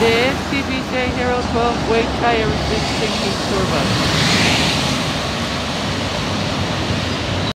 the STBJ Hero 12 weight tire resisting heat turbo.